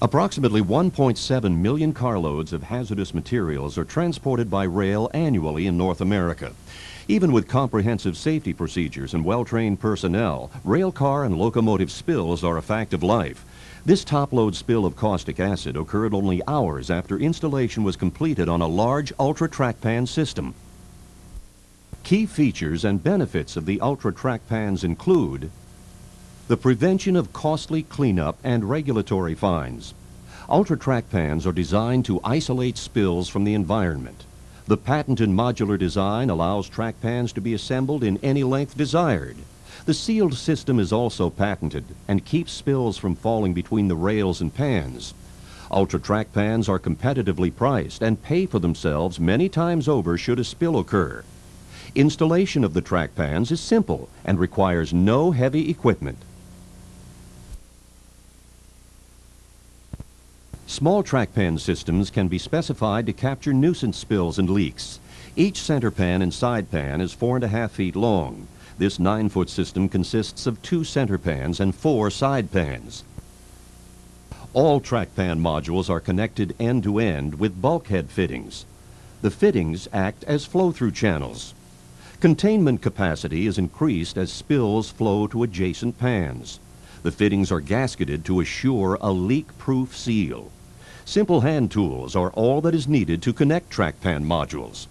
Approximately 1.7 million carloads of hazardous materials are transported by rail annually in North America. Even with comprehensive safety procedures and well-trained personnel, rail car and locomotive spills are a fact of life. This top-load spill of caustic acid occurred only hours after installation was completed on a large Ultra Track Pan system. Key features and benefits of the Ultra Track Pans include the prevention of costly cleanup and regulatory fines. Ultra Track Pans are designed to isolate spills from the environment. The patented modular design allows track pans to be assembled in any length desired. The sealed system is also patented and keeps spills from falling between the rails and pans. Ultra Track Pans are competitively priced and pay for themselves many times over should a spill occur. Installation of the track pans is simple and requires no heavy equipment. Small track pan systems can be specified to capture nuisance spills and leaks. Each center pan and side pan is four and a half feet long. This nine-foot system consists of two center pans and four side pans. All track pan modules are connected end-to-end -end with bulkhead fittings. The fittings act as flow-through channels. Containment capacity is increased as spills flow to adjacent pans. The fittings are gasketed to assure a leak-proof seal. Simple hand tools are all that is needed to connect TrackPan modules.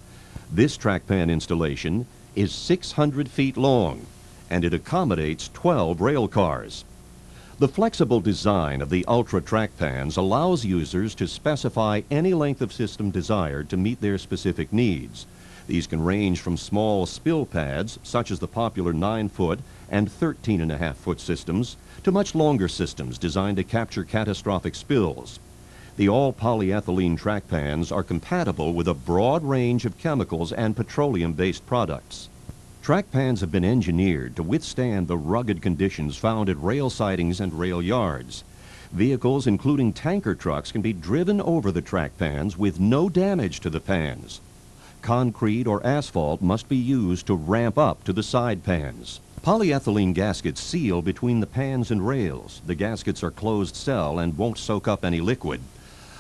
This TrackPan installation is 600 feet long and it accommodates 12 rail cars. The flexible design of the Ultra TrackPans allows users to specify any length of system desired to meet their specific needs. These can range from small spill pads, such as the popular 9-foot and 13.5-foot systems, to much longer systems designed to capture catastrophic spills. The all-polyethylene track pans are compatible with a broad range of chemicals and petroleum-based products. Track pans have been engineered to withstand the rugged conditions found at rail sidings and rail yards. Vehicles, including tanker trucks, can be driven over the track pans with no damage to the pans. Concrete or asphalt must be used to ramp up to the side pans. Polyethylene gaskets seal between the pans and rails. The gaskets are closed cell and won't soak up any liquid.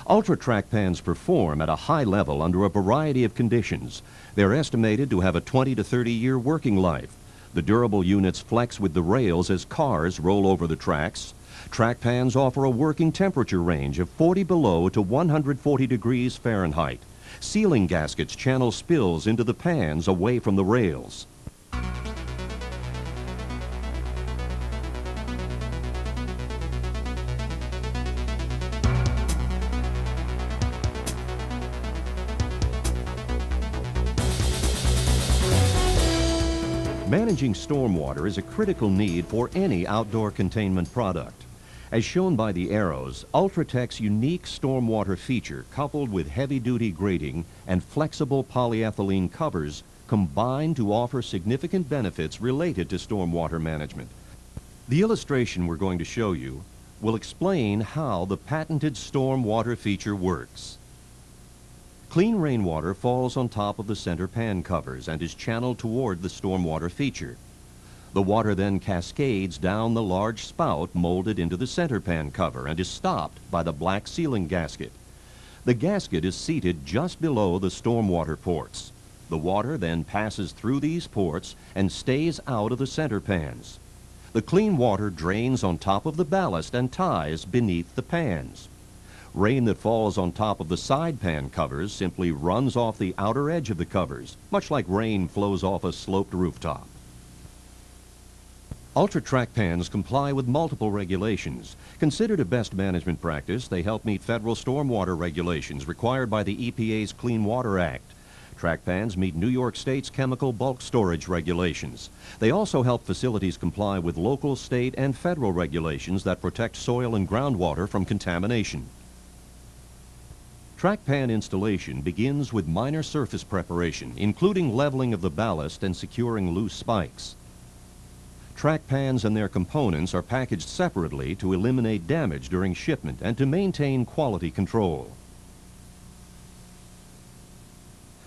Ultra Track pans perform at a high level under a variety of conditions. They're estimated to have a 20 to 30 year working life. The durable units flex with the rails as cars roll over the tracks. Track pans offer a working temperature range of 40 below to 140 degrees Fahrenheit. Sealing gaskets channel spills into the pans away from the rails. Managing stormwater is a critical need for any outdoor containment product. As shown by the arrows, Ultratech's unique stormwater feature coupled with heavy-duty grating and flexible polyethylene covers combine to offer significant benefits related to stormwater management. The illustration we're going to show you will explain how the patented stormwater feature works. Clean rainwater falls on top of the center pan covers and is channeled toward the stormwater feature. The water then cascades down the large spout molded into the center pan cover and is stopped by the black sealing gasket. The gasket is seated just below the stormwater ports. The water then passes through these ports and stays out of the center pans. The clean water drains on top of the ballast and ties beneath the pans. Rain that falls on top of the side pan covers simply runs off the outer edge of the covers, much like rain flows off a sloped rooftop. Ultra Track pans comply with multiple regulations. Considered a best management practice, they help meet federal stormwater regulations required by the EPA's Clean Water Act. Track pans meet New York State's chemical bulk storage regulations. They also help facilities comply with local, state, and federal regulations that protect soil and groundwater from contamination. Track pan installation begins with minor surface preparation, including leveling of the ballast and securing loose spikes. Track pans and their components are packaged separately to eliminate damage during shipment and to maintain quality control.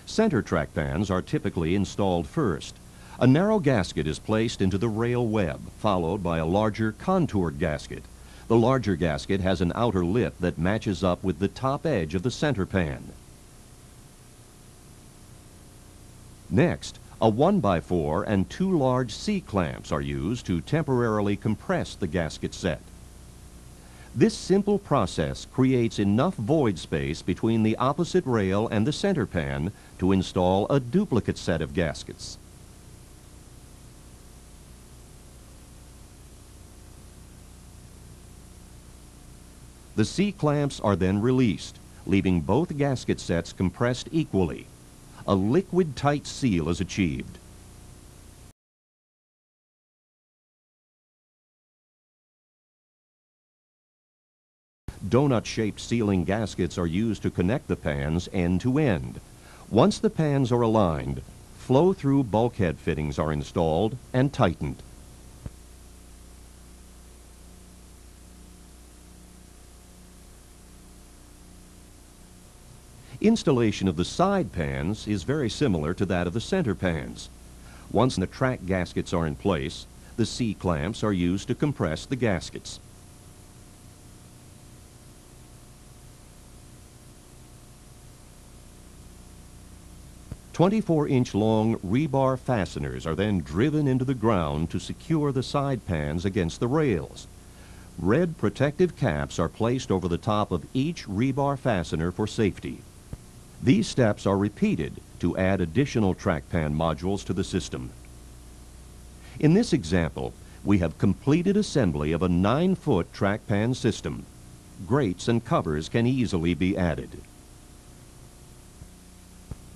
Center track pans are typically installed first. A narrow gasket is placed into the rail web, followed by a larger contoured gasket. The larger gasket has an outer lip that matches up with the top edge of the center pan. Next, a 1x4 and two large C-clamps are used to temporarily compress the gasket set. This simple process creates enough void space between the opposite rail and the center pan to install a duplicate set of gaskets. The C-clamps are then released, leaving both gasket sets compressed equally. A liquid-tight seal is achieved. Donut-shaped sealing gaskets are used to connect the pans end to end. Once the pans are aligned, flow-through bulkhead fittings are installed and tightened. Installation of the side pans is very similar to that of the center pans. Once the track gaskets are in place, the C-clamps are used to compress the gaskets. Twenty-four inch long rebar fasteners are then driven into the ground to secure the side pans against the rails. Red protective caps are placed over the top of each rebar fastener for safety. These steps are repeated to add additional track pan modules to the system. In this example, we have completed assembly of a 9-foot track pan system. Grates and covers can easily be added.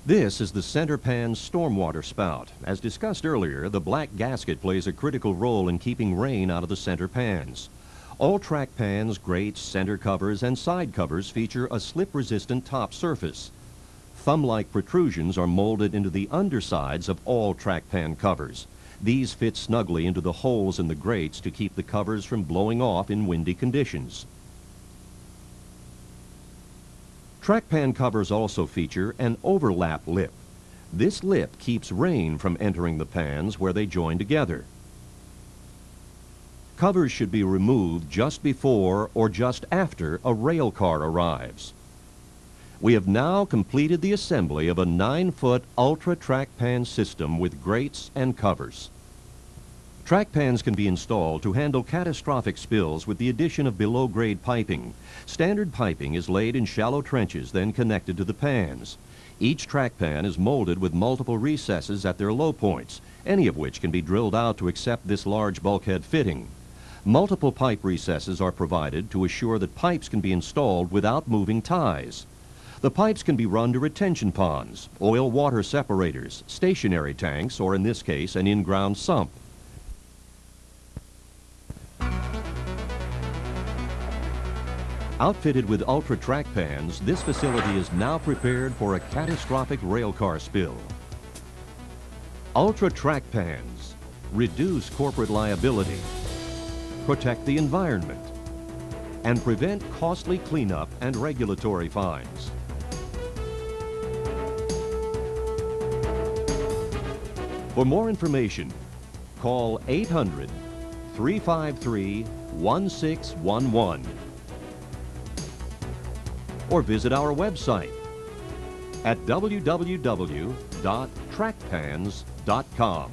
This is the center pan stormwater spout. As discussed earlier, the black gasket plays a critical role in keeping rain out of the center pans. All track pans, grates, center covers, and side covers feature a slip-resistant top surface. Thumb-like protrusions are molded into the undersides of all track pan covers. These fit snugly into the holes in the grates to keep the covers from blowing off in windy conditions. Track pan covers also feature an overlap lip. This lip keeps rain from entering the pans where they join together. Covers should be removed just before or just after a rail car arrives. We have now completed the assembly of a 9-foot Ultra Track Pan system with grates and covers. Track pans can be installed to handle catastrophic spills with the addition of below-grade piping. Standard piping is laid in shallow trenches, then connected to the pans. Each track pan is molded with multiple recesses at their low points, any of which can be drilled out to accept this large bulkhead fitting. Multiple pipe recesses are provided to assure that pipes can be installed without moving ties. The pipes can be run to retention ponds, oil water separators, stationary tanks, or in this case, an in-ground sump. Outfitted with ultra track pans, this facility is now prepared for a catastrophic railcar spill. Ultra track pans reduce corporate liability, protect the environment, and prevent costly cleanup and regulatory fines. For more information, call 800 353 1611 or visit our website at www.trackpans.com.